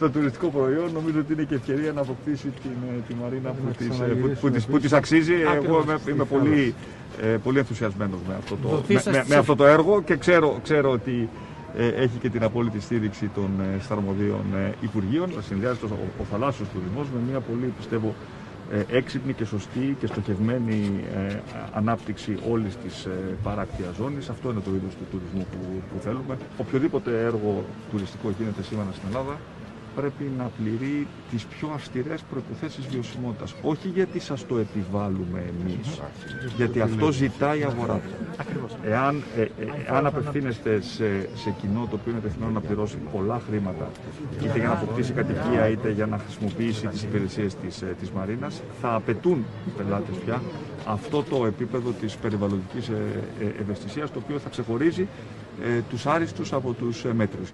στο τουριστικό προϊόν νομίζω ότι είναι και ευκαιρία να αποκτήσει την, ε, τη Μαρίνα που, της, ε, που, που, της, που της αξίζει. Εγώ είμαι, είμαι πολύ, ε, πολύ ενθουσιασμένος με αυτό, το, με, με, με αυτό το έργο και ξέρω, ξέρω ότι ε, έχει και την απόλυτη στήριξη των ε, σταρμοδίων ε, Υπουργείων. Συνδυάζεται ο, ο θαλάσσιος τουρισμός με μια πολύ πιστεύω ε, έξυπνη και σωστή και στοχευμένη ε, ανάπτυξη όλης της ε, παράκτιας ζώνης. Αυτό είναι το είδος του τουρισμού που, που θέλουμε. Οποιοδήποτε έργο τουριστικό γίνεται σήμερα στην Ελλάδα πρέπει να πληρεί τις πιο αυστηρές προϋποθέσεις βιωσιμότητας. Όχι γιατί σας το επιβάλλουμε εμείς, γιατί αυτό ζητάει η αγορά. Εάν, ε, ε, εάν απευθύνεστε σε, σε κοινό το οποίο είναι τεθειμένο να πληρώσει πολλά χρήματα, είτε για να αποκτήσει κατοικία, είτε για να χρησιμοποιήσει τις υπηρεσίες της, ε, της Μαρίνας, θα απαιτούν οι πελάτες πια αυτό το επίπεδο της περιβαλλοντικής ε, ε, ευαισθησίας, το οποίο θα ξεχωρίζει ε, τους άριστους από τους ε, μέτριους.